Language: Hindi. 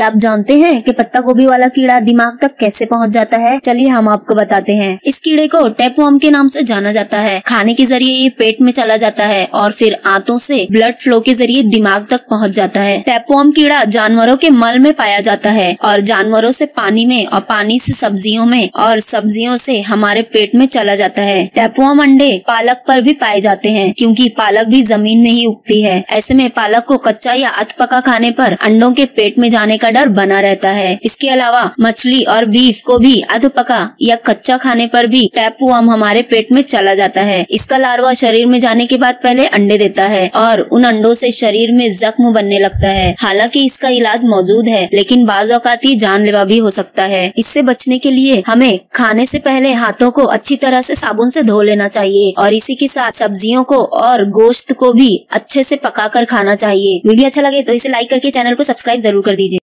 क्या आप जानते हैं कि पत्ता गोभी वाला कीड़ा दिमाग तक कैसे पहुँच जाता है? चलिए हम आपको बताते हैं। इस कीड़े को टेपवॉर्म के नाम से जाना जाता है। खाने के ज़रिए ये पेट में चला जाता है और फिर आंतों से ब्लड फ्लो के ज़रिए दिमाग तक पहुँच जाता है। टेपवॉर्म कीड़ा जानवरों के मल में पाया जाता है और जानवरों से पानी में और पानी से सब्जियों में और सब्जियों से हमारे पेट में चला जाता है। टेपवॉर्म अंडे पालक पर भी पाए जाते हैं, क्योंकि पालक भी ज़मीन में ही उगती है। ऐसे में पालक को कच्चा या अध पका खाने पर अंडों के पेट में जाने का डर बना रहता है। इसके अलावा मछली और बीफ को भी अध पका या कच्चा खाने पर भी टैपवॉर्म हमारे पेट में चला जाता है। इसका लार्वा शरीर में जाने के बाद पहले अंडे देता है और उन अंडों से शरीर में जख्म बनने लगता है। हालाँकि इसका इलाज मौजूद है, लेकिन बाज औकात ही जानलेवा भी हो सकता है। इससे बचने के लिए हमें खाने से पहले हाथों को अच्छी तरह से साबुन से धो लेना चाहिए और इसी के साथ सब्जियों को और गोश्त को भी अच्छे से पकाकर खाना चाहिए। वीडियो अच्छा लगे तो इसे लाइक करके चैनल को सब्सक्राइब ज़रूर कर दीजिए।